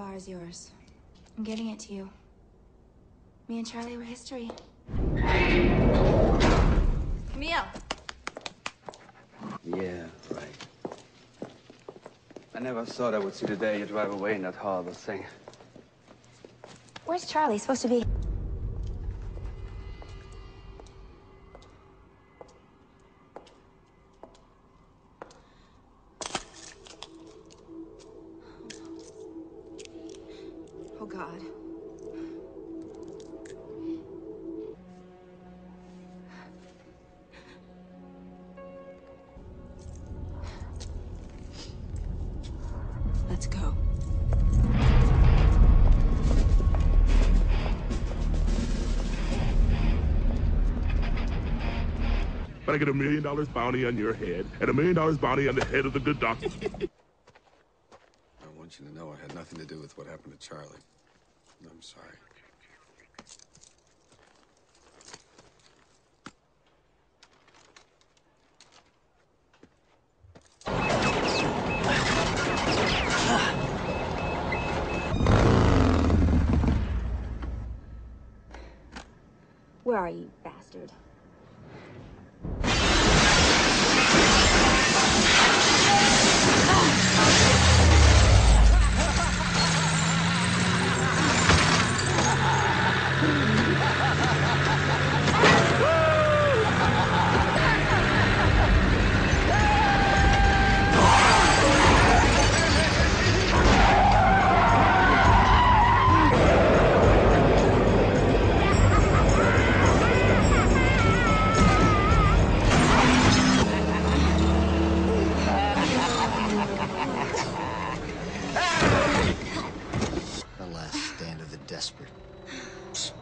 bar is yours. I'm giving it to you. Me and Charlie were history. Camille! Yeah, right. I never thought I would see the day you drive away in that horrible thing. Where's Charlie? Supposed to be... God. Let's go. But I get a million dollars bounty on your head and a million dollars bounty on the head of the good doctor. I want you to know I had nothing to do with what happened to Charlie. I'm sorry. Where are you, bastard?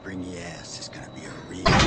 Springy ass is gonna be a real.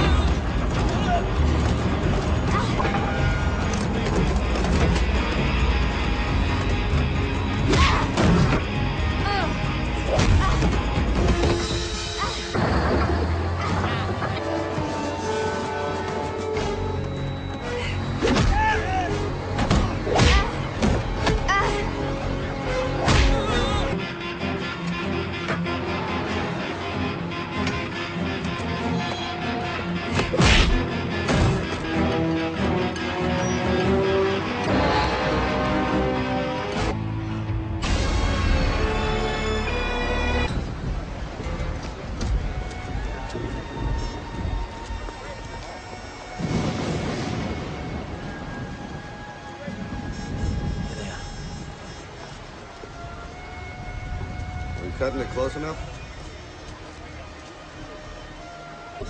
Cutting it close enough?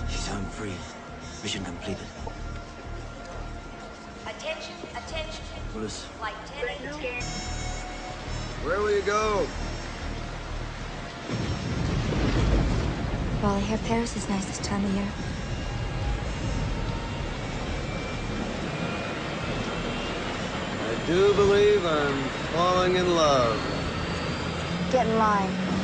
She's home free. Mission completed. Attention, attention. Willis, Flight 1018. Where will you go? Well, I hear Paris is nice this time of year. I do believe I'm falling in love. Get in line.